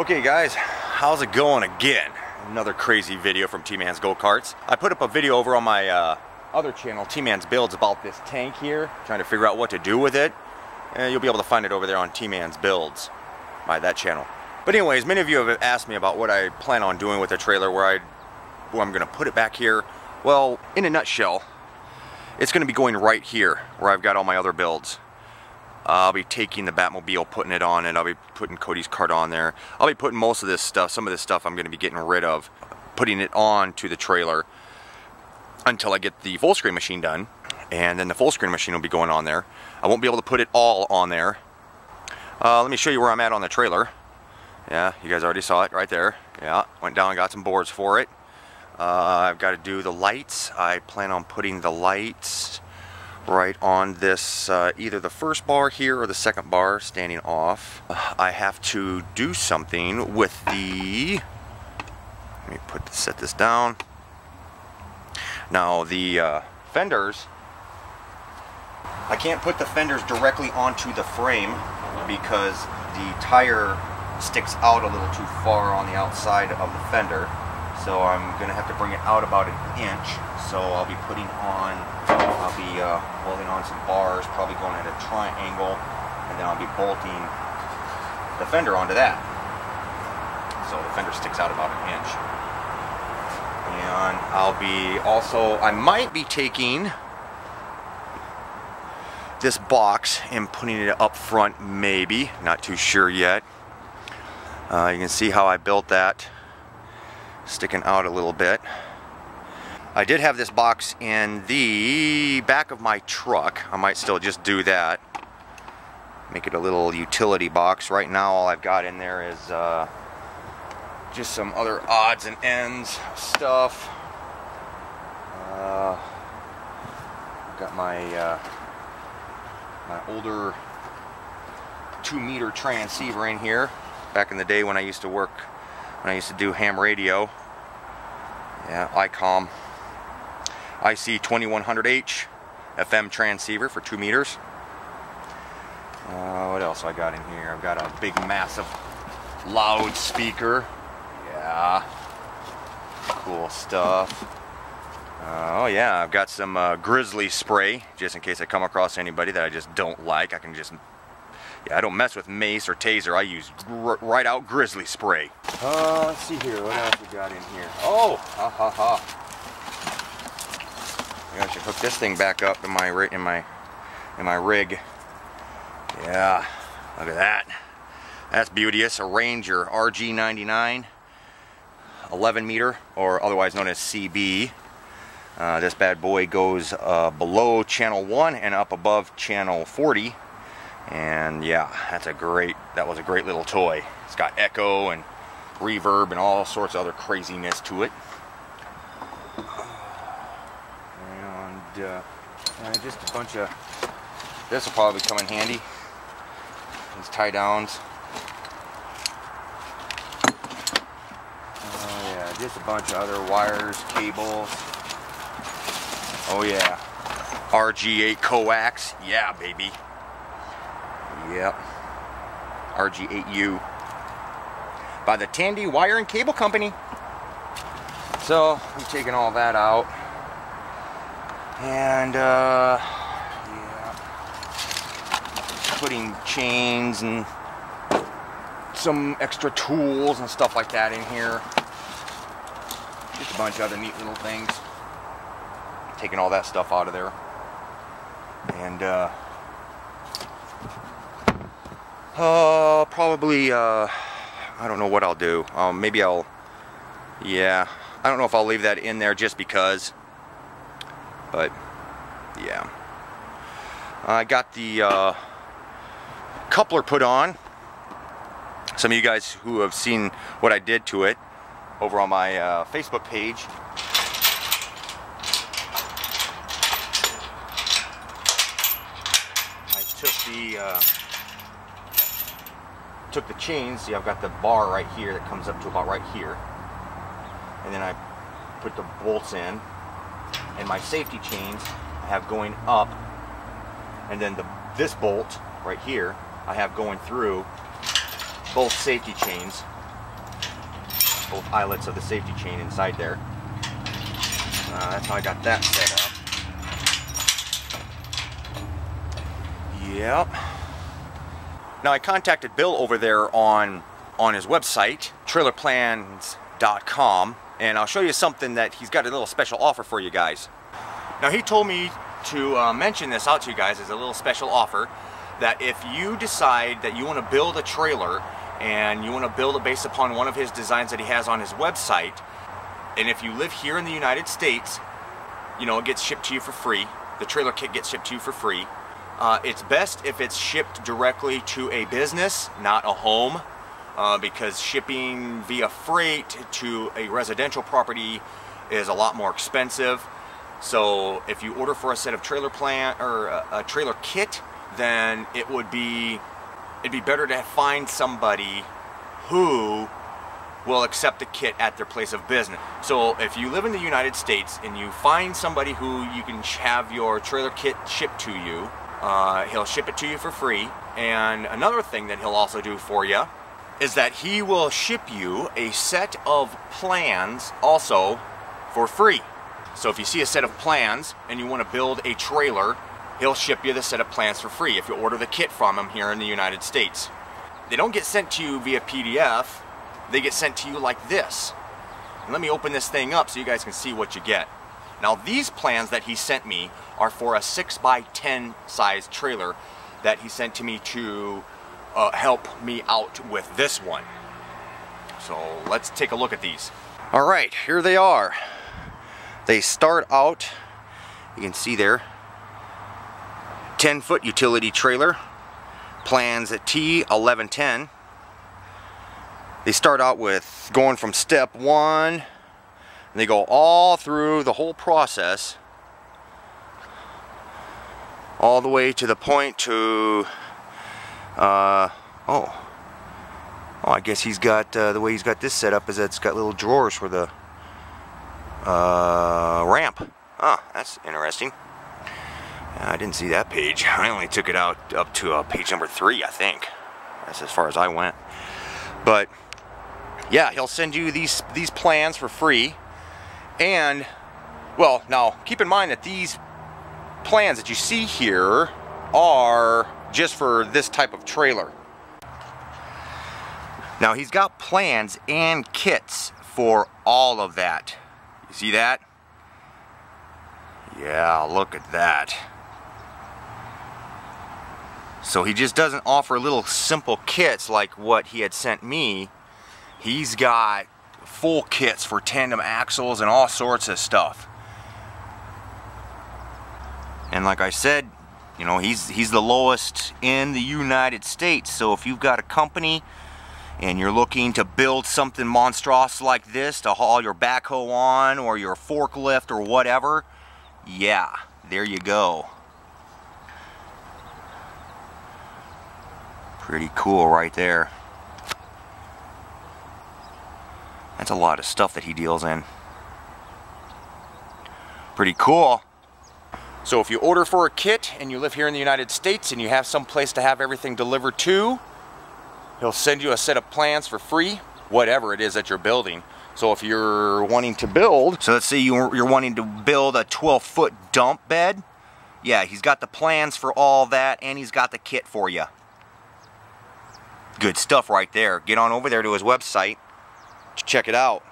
Okay guys, how's it going again? Another crazy video from T-Man's Go-Karts. I put up a video over on my uh, other channel, T-Man's Builds, about this tank here, trying to figure out what to do with it. And you'll be able to find it over there on T-Man's Builds by that channel. But anyways, many of you have asked me about what I plan on doing with the trailer, where, I, where I'm to put it back here. Well, in a nutshell, it's to be going right here, where I've got all my other builds. I'll be taking the Batmobile, putting it on it. I'll be putting Cody's cart on there. I'll be putting most of this stuff, some of this stuff I'm going to be getting rid of, putting it on to the trailer until I get the full screen machine done. And then the full screen machine will be going on there. I won't be able to put it all on there. Uh, let me show you where I'm at on the trailer. Yeah, you guys already saw it right there. Yeah, went down and got some boards for it. Uh, I've got to do the lights. I plan on putting the lights right on this, uh, either the first bar here or the second bar standing off. I have to do something with the, let me put set this down. Now the uh, fenders, I can't put the fenders directly onto the frame because the tire sticks out a little too far on the outside of the fender. So I'm going to have to bring it out about an inch. So I'll be putting on I'll be uh, welding on some bars, probably going at a triangle, and then I'll be bolting the fender onto that. So the fender sticks out about an inch. And I'll be also, I might be taking this box and putting it up front, maybe. Not too sure yet. Uh, you can see how I built that, sticking out a little bit. I did have this box in the back of my truck. I might still just do that. Make it a little utility box. Right now all I've got in there is uh, just some other odds and ends stuff. Uh, I've got my uh, my older two meter transceiver in here. Back in the day when I used to work, when I used to do ham radio. Yeah, ICOM IC2100H FM transceiver for two meters. Uh, what else I got in here? I've got a big massive loudspeaker. Yeah, cool stuff. Uh, oh yeah, I've got some uh, grizzly spray, just in case I come across anybody that I just don't like. I can just, yeah, I don't mess with mace or taser. I use right out grizzly spray. Uh, let's see here, what else we got in here? Oh, ha ha ha. I should hook this thing back up in my in my in my rig. Yeah, look at that. That's beauteous. A Ranger RG99, 11 meter, or otherwise known as CB. Uh, this bad boy goes uh, below channel 1 and up above channel 40. And yeah, that's a great, that was a great little toy. It's got echo and reverb and all sorts of other craziness to it. Uh, uh, just a bunch of, this will probably come in handy, these tie downs. Oh yeah, just a bunch of other wires, cables. Oh yeah, RG8 coax, yeah baby. Yep, RG8U by the Tandy Wire and Cable Company. So I'm taking all that out. And, uh, yeah, putting chains and some extra tools and stuff like that in here. Just a bunch of other neat little things. Taking all that stuff out of there. And, uh, uh, probably, uh, I don't know what I'll do. Um, maybe I'll, yeah, I don't know if I'll leave that in there just because. But yeah. I got the uh, coupler put on. Some of you guys who have seen what I did to it over on my uh, Facebook page. I took the uh, took the chains. See, I've got the bar right here that comes up to about right here, and then I put the bolts in and my safety chains I have going up and then the this bolt right here I have going through both safety chains both eyelets of the safety chain inside there. Uh, that's how I got that set up. Yep. Now I contacted Bill over there on on his website, trailerplans.com, and I'll show you something that he's got a little special offer for you guys. Now he told me to uh, mention this out to you guys as a little special offer that if you decide that you want to build a trailer and you want to build it based upon one of his designs that he has on his website, and if you live here in the United States, you know, it gets shipped to you for free. The trailer kit gets shipped to you for free. Uh, it's best if it's shipped directly to a business, not a home, uh, because shipping via freight to a residential property is a lot more expensive. So if you order for a set of trailer plan or a, a trailer kit, then it would be it'd be better to find somebody who will accept the kit at their place of business. So if you live in the United States and you find somebody who you can have your trailer kit shipped to you, uh, he'll ship it to you for free. And another thing that he'll also do for you is that he will ship you a set of plans also for free. So if you see a set of plans and you want to build a trailer, he'll ship you the set of plans for free if you order the kit from him here in the United States. They don't get sent to you via PDF, they get sent to you like this. And let me open this thing up so you guys can see what you get. Now these plans that he sent me are for a 6 by 10 size trailer that he sent to me to uh, help me out with this one. So let's take a look at these. All right, here they are. They start out, you can see there, 10 foot utility trailer, plans at T1110. They start out with going from step one, and they go all through the whole process all the way to the point to uh, oh. Oh I guess he's got uh, the way he's got this set up is that it's got little drawers for the uh, ramp. Ah that's interesting. I didn't see that page. I only took it out up to uh, page number three I think. That's as far as I went. But yeah he'll send you these these plans for free. And well now keep in mind that these plans that you see here are just for this type of trailer. Now he's got plans and kits for all of that. You see that? Yeah, look at that. So he just doesn't offer little simple kits like what he had sent me. He's got full kits for tandem axles and all sorts of stuff. And like I said, you know, he's he's the lowest in the United States. So if you've got a company and you're looking to build something monstrous like this to haul your backhoe on or your forklift or whatever, yeah, there you go. Pretty cool right there. That's a lot of stuff that he deals in. Pretty cool. So if you order for a kit and you live here in the United States and you have some place to have everything delivered to, he'll send you a set of plans for free, whatever it is that you're building. So if you're wanting to build, so let's say you're, wanting to build a 12 foot dump bed, yeah, he's got the plans for all that and he's got the kit for you. Good stuff right there. Get on over there to his website, check it out.